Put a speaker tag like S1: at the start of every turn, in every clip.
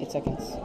S1: Eight seconds.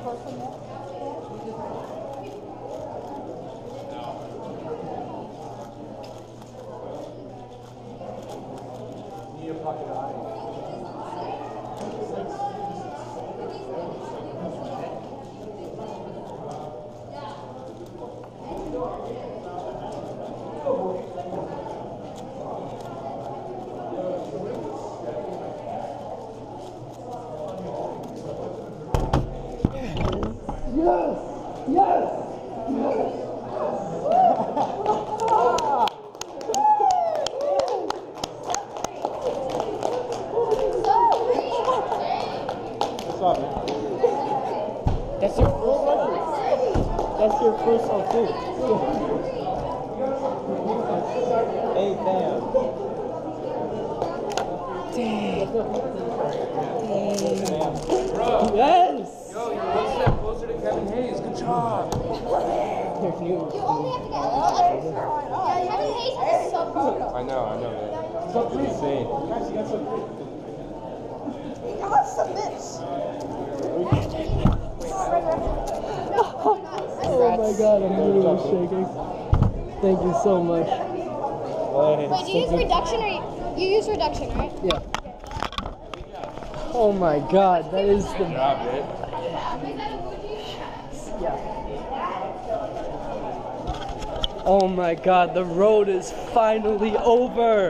S2: Need a pocket eye. What's up, man?
S1: That's your first That's your first oh, cool.
S2: Hey, damn.
S1: Yes!
S2: Hayes. Good job.
S1: There's new.
S3: you only have to get Kevin Hays is so pro.
S2: I know, I know, man. Something insane.
S3: God submits.
S1: Oh my god, I'm literally shaking. Thank you so much.
S3: Wait, do you use reduction or you, you use reduction, right?
S1: Yeah. Oh my god, that is the.
S2: Good job, man.
S1: Oh my god, the road is finally over.